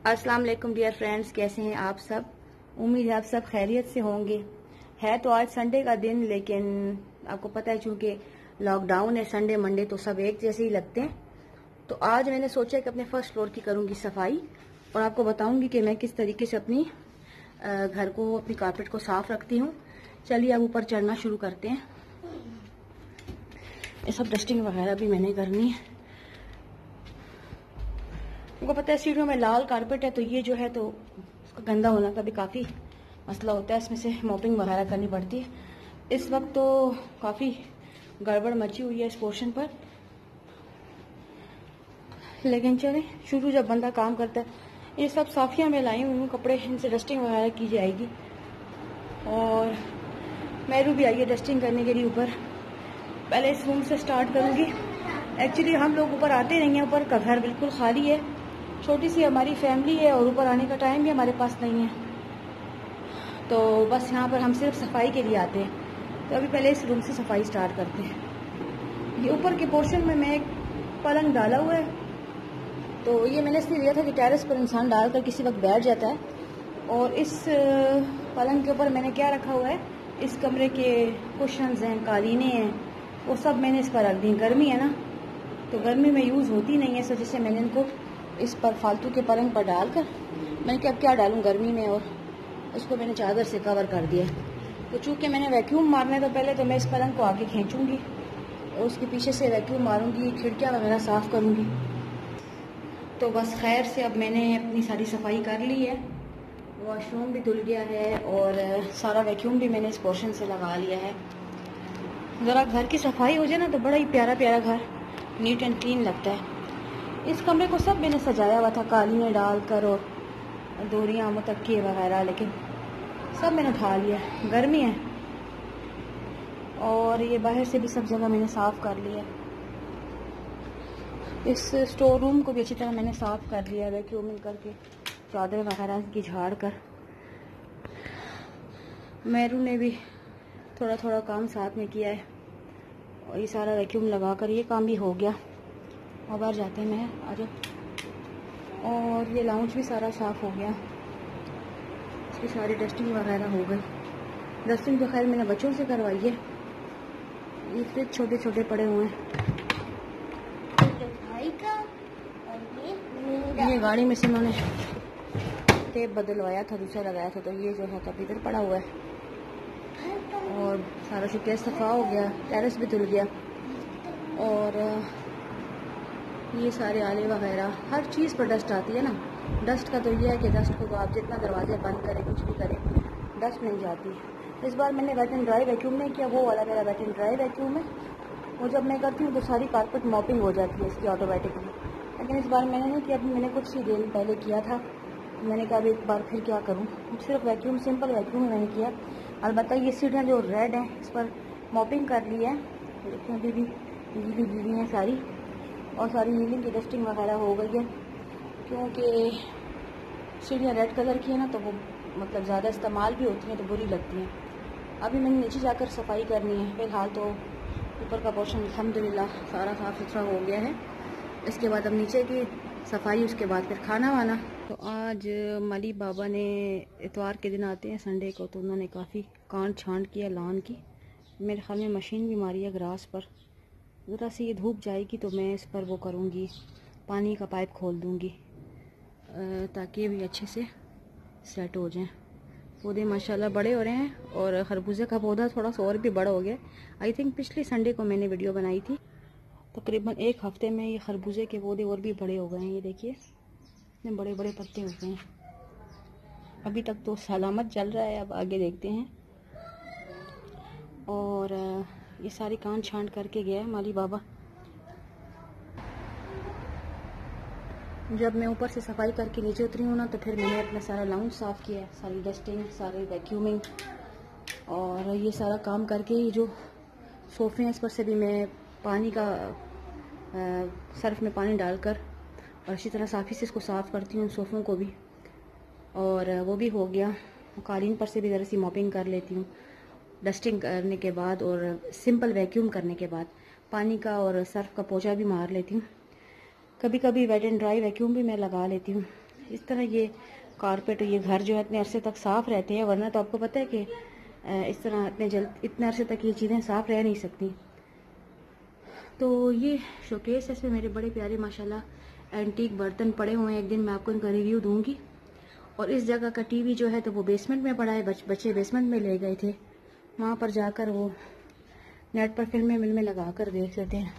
अस्सलाम वालेकुम dear friends कैसे हैं आप सब? उम्मीद है आप सब खैरियत से होंगे। है तो आज संडे का दिन, लेकिन आपको पता है चूँकि लॉकडाउन है संडे मंडे तो सब एक जैसे ही लगते हैं। तो आज मैंने सोचा कि अपने फ़र्स्ट फ्लोर की करूँगी सफ़ाई, और आपको बताऊँगी कि मैं किस तरीके से अपनी घर को, अपनी कारपेट को साफ़ रखती हूँ। चलिए अब ऊपर चढ़ना शुरू करते हैं। ये सब डस्टिंग वगैरह भी मैंने करनी है। उनको पता है सीढ़ियों में लाल कारपेट है तो ये जो है तो उसका गंदा होना का भी काफ़ी मसला होता है। इसमें से मॉपिंग वगैरह करनी पड़ती है। इस वक्त तो काफ़ी गड़बड़ मची हुई है इस पोर्शन पर। लेकिन चले, शुरू जब बंदा काम करता है, ये सब साफिया में लाई हुई हूँ, कपड़े इनसे डस्टिंग वगैरह की जाएगी। और मैरू भी आई है डस्टिंग करने के लिए ऊपर। पहले इस रूम से स्टार्ट करूँगी। एक्चुअली हम लोग ऊपर आते नहीं हैं, ऊपर का घर बिल्कुल खाली है। छोटी सी हमारी फैमिली है और ऊपर आने का टाइम भी हमारे पास नहीं है। तो बस यहाँ पर हम सिर्फ़ सफ़ाई के लिए आते हैं। तो अभी पहले इस रूम से सफ़ाई स्टार्ट करते हैं। ये ऊपर के पोर्शन में मैं एक पलंग डाला हुआ है। तो ये मैंने इसलिए लिया था कि टेरेस पर इंसान डालकर किसी वक्त बैठ जाता है। और इस पलंग के ऊपर मैंने क्या रखा हुआ है? इस कमरे के कुशन हैं, कालीने हैं, वो सब मैंने इस पर रख दी गर्मी है ना? तो गर्मी में यूज़ होती नहीं है, इस वजह से मैंने इनको इस पर फालतू के पलंग पर डालकर मैंने क्या क्या डालूं गर्मी में और उसको मैंने चादर से कवर कर दिया। तो चूँकि मैंने वैक्यूम मारने तो पहले तो मैं इस पलंग को आगे खींचूँगी और उसके पीछे से वैक्यूम मारूँगी, खिड़कियाँ वगैरह साफ़ करूँगी। तो बस खैर से अब मैंने अपनी सारी सफ़ाई कर ली है। वॉशरूम भी धुल गया है और सारा वैक्यूम भी मैंने इस पोर्शन से लगा लिया है। ज़रा घर की सफ़ाई हो जाए ना तो बड़ा ही प्यारा प्यारा घर नीट एंड क्लीन लगता है। इस कमरे को सब मैंने सजाया हुआ था कालीने डालकर और दोरियाँ मुतक्की वगैरह, लेकिन सब मैंने उठा लिया गर्मी है। और ये बाहर से भी सब जगह मैंने साफ़ कर लिया इस स्टोर रूम को भी अच्छी तरह मैंने साफ़ कर लिया वैक्यूमिंग करके चादर वगैरह की झाड़ कर। मैरू ने भी थोड़ा थोड़ा काम साथ में किया है। और ये सारा वैक्यूम लगा कर ये काम भी हो गया। बाहर जाते हैं मैं आज और ये लाउंज भी सारा साफ़ हो गया। इसकी सारी डस्टिंग वगैरह हो गई। डस्टिंग तो खैर मैंने बच्चों से करवाई है। ये फ्रिज छोटे छोटे पड़े हुए हैं। ये गाड़ी में से उन्होंने टेप बदलवाया था, दूसरा लगाया था तो ये जो है तब इधर पड़ा हुआ है। और सारा शुक्रिया सफ़ा हो गया टेरेस भी धुल गया। और ये सारे आले वगैरह, हर चीज़ पर डस्ट आती है ना। डस्ट का तो ये है कि डस्ट को आप जितना दरवाजे बंद करें, कुछ भी करें डस्ट नहीं जाती। इस बार मैंने वेट एंड ड्राई वैक्यूम नहीं किया, वो वाला मेरा वेट एंड ड्राई वैक्यूम है। वो जब मैं करती हूँ तो सारी कारपेट मॉपिंग हो जाती है इसकी ऑटोमेटिकली लेकिन इस बार मैंने नहीं किया, अभी मैंने कुछ ही देर पहले किया था। मैंने कहा अभी एक बार फिर क्या करूँ? सिर्फ़ वैक्यूम सिंपल वैक्यूम मैंने किया। अलबत्त ये सीढ़ियाँ जो रेड हैं, इस पर मॉपिंग कर ली है। देखिए, अभी भी गीली गीली हैं सारी। और सारी हीलिंग की डस्टिंग वगैरह हो गई है। क्योंकि सीढ़ियाँ रेड कलर की है ना तो वो मतलब ज़्यादा इस्तेमाल भी होती हैं तो बुरी लगती हैं। अभी मैंने नीचे जाकर सफ़ाई करनी है। फ़िलहाल तो ऊपर का पोर्शन अलहमदिल्ला सारा साफ़ सुथरा हो गया है। इसके बाद अब नीचे की सफ़ाई, उसके बाद फिर खाना वाना। तो आज मली बाबा ने इतवार के दिन आते हैं संडे को तो उन्होंने काफ़ी कांट छांट किया, लान की। मेरे ख्याल में मशीन भी मारी है ग्रास पर। ज़रा सी ये धूप जाएगी तो मैं इस पर वो करूँगी, पानी का पाइप खोल दूँगी ताकि भी अच्छे से सेट हो जाएँ। पौधे माशाल्लाह बड़े हो रहे हैं और खरबूजे का पौधा थोड़ा सा और भी बड़ा हो गया आई थिंक पिछले संडे को मैंने वीडियो बनाई थी। तकरीबन एक हफ़्ते में ये खरबूजे के पौधे और भी बड़े हो गए हैं, ये देखिए। इतने बड़े बड़े पत्ते हो गए हैं। अभी तक तो सलामत चल रहा है, अब आगे देखते हैं। और ये सारी कान छांट करके गया है माली बाबा। जब मैं ऊपर से सफ़ाई करके नीचे उतरी हूँ ना तो फिर मैंने अपना सारा लाउंज साफ़ किया है सारी डस्टिंग सारी वैक्यूमिंग और ये सारा काम करके ये जो सोफ़े हैं, इस पर से भी मैं पानी का सर्फ में पानी डालकर और इसी तरह साफ़ी से इसको साफ़ करती हूँ सोफ़ों को भी। और वो भी हो गया। कालीन पर से भी ज़रा सी मॉपिंग कर लेती हूँ। डस्टिंग करने के बाद और सिंपल वैक्यूम करने के बाद पानी का और सर्फ का पोछा भी मार लेती हूँ। कभी कभी वेट एंड ड्राई वैक्यूम भी मैं लगा लेती हूँ। इस तरह ये कारपेट ये घर जो है इतने अरसे तक साफ़ रहते हैं वरना तो आपको पता है कि इस तरह इतने जल्द इतने अरसे तक ये चीज़ें साफ़ रह नहीं सकती। तो ये शोकेस है इसमें मेरे बड़े प्यारे माशाल्लाह एंटीक बर्तन पड़े हुए हैं। एक दिन मैं आपको इनका रिव्यू दूँगी। और इस जगह का टीवी जो है तो वो बेसमेंट में पड़ा है बच, बच्चे बेसमेंट में ले गए थे। वहाँ पर जाकर वो नेट पर फ़िल्में मिल लगा कर देख लेते हैं।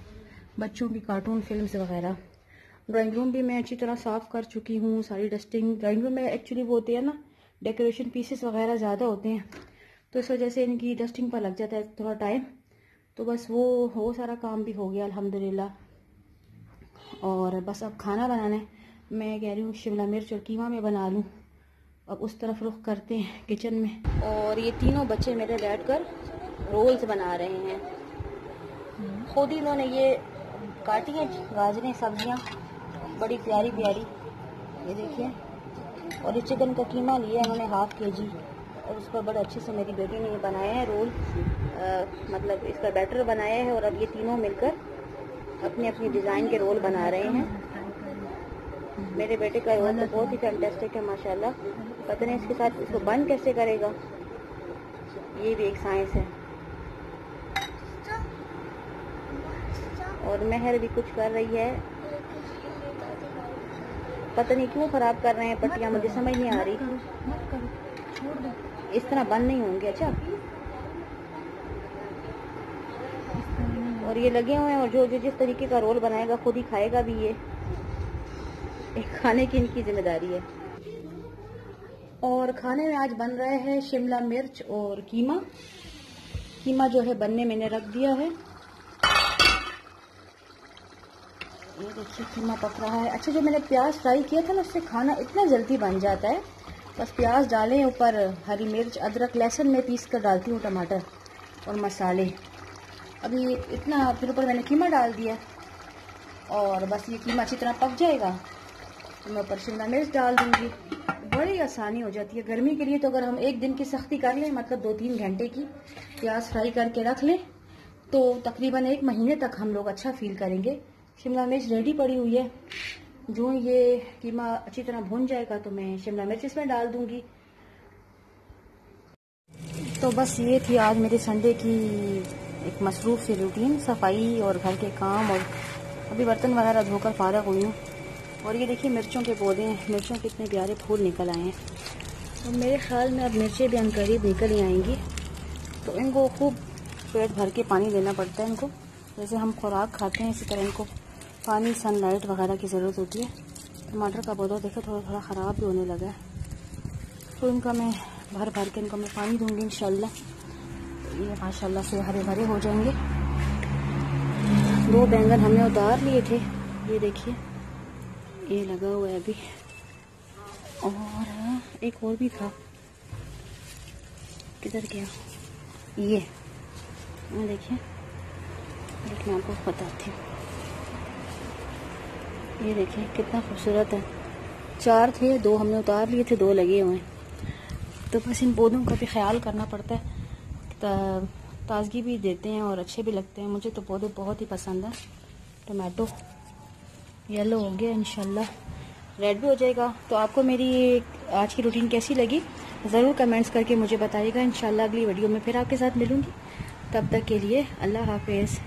बच्चों की कार्टून फ़िल्म वगैरह। ड्राइंग रूम भी मैं अच्छी तरह साफ़ कर चुकी हूँ, सारी डस्टिंग। ड्राइंग रूम में एक्चुअली वो होती है ना डेकोरेशन पीसेस वगैरह ज़्यादा होते हैं। तो इस वजह से इनकी डस्टिंग पर लग जाता है थोड़ा टाइम तो बस वो वो सारा काम भी हो गया, अल्हम्दुलिल्लाह। और बस अब खाना बनाना है। मैं कह रही हूँ शिमला मिर्च और कीमा में बना लूँ। अब उस तरफ़ रुख करते हैं किचन में। और ये तीनों बच्चे मेरे बैठ कर रोल्स बना रहे हैं। खुद ही इन्होंने ये काटी हैं गाजरें सब्ज़ियाँ। बड़ी प्यारी प्यारी ये देखिए। और ये चिकन का कीमा लिया इन्होंने हाफ़ के जी। और उस पर बड़े अच्छे से मेरी बेटी ने ये बनाया है रोल। आ, मतलब इसका बैटर बनाया है और अब ये तीनों मिलकर अपनी अपनी डिज़ाइन के रोल बना रहे हैं। मेरे बेटे का रोल तो बहुत ही फैंटेस्टिक है, माशाल्लाह। पता नहीं इसके साथ इसको बंद कैसे करेगा? ये भी एक साइंस है। और मेहर भी कुछ कर रही है। पता नहीं क्यों खराब कर रहे हैं पट्टियाँ मुझे समझ नहीं आ रही। इस तरह बंद नहीं होंगे अच्छा? और ये लगे हुए हैं और जो जो जिस तरीके का रोल बनाएगा, खुद ही खाएगा भी ये। खाने की इनकी ज़िम्मेदारी है। और खाने में आज बन रहा है शिमला मिर्च और कीमा। कीमा जो है बनने मैंने रख दिया है। ये देखिए कीमा पक रहा है। अच्छा जो मैंने प्याज फ्राई किया था ना, उससे खाना इतना जल्दी बन जाता है। बस प्याज डालें, ऊपर हरी मिर्च, अदरक, लहसुन में पीस कर डालती हूँ, टमाटर और मसाले। अभी इतना, फिर ऊपर मैंने कीमा डाल दिया। और बस ये कीमा अच्छी तरह पक जाएगा। तो मैं ऊपर शिमला मिर्च डाल दूँगी। बड़ी आसानी हो जाती है। गर्मी के लिए तो अगर हम एक दिन की सख्ती कर लें मतलब दो तीन घंटे की, प्याज फ्राई करके रख लें तो तकरीबन एक महीने तक हम लोग अच्छा फील करेंगे। शिमला मिर्च रेडी पड़ी हुई है। जो ये कीमा अच्छी तरह भून जाएगा तो मैं शिमला मिर्च इसमें डाल दूँगी। तो बस ये थी आज मेरे संडे की एक मसरूफ़ सी रूटीन सफ़ाई और घर के काम और अभी बर्तन वगैरह धोकर फारग हुई हूँ। और ये देखिए मिर्चों के पौधे हैं। मिर्चों के इतने प्यारे फूल निकल आए हैं। तो मेरे ख्याल में अब मिर्चें भी अनकरीब निकल ही आएँगी। तो इनको खूब पेट भर के पानी देना पड़ता है इनको। जैसे हम खुराक खाते हैं, इसी तरह इनको पानी सनलाइट वगैरह की ज़रूरत होती है। टमाटर का पौधा देखो थोड़ा थोड़ा ख़राब भी होने लगा है। तो इनका मैं भर भर के इनको मैं पानी दूँगी इन तो ये माशाल्लाह से हरे भरे हो जाएँगे। दो बैंगन हमने उतार लिए थे, ये देखिए। ये लगा हुआ है अभी। और एक और भी था। किधर गया? ये। देखिए। मैं आपको बताती हूँ। ये देखिए, कितना खूबसूरत है। चार थे, दो हमने उतार लिए थे, दो लगे हुए हैं। तो बस इन पौधों का भी ख्याल करना पड़ता है। ताजगी भी देते हैं और अच्छे भी लगते हैं। मुझे तो पौधे बहुत ही पसंद है। टमाटो। येलो हो गया इनशाला रेड भी हो जाएगा. तो आपको मेरी आज की रूटीन कैसी लगी? ज़रूर कमेंट्स करके मुझे बताइएगा. इनशाला अगली वीडियो में फिर आपके साथ मिलूँगी. तब तक के लिए अल्लाह हाफिज़.